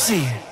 see.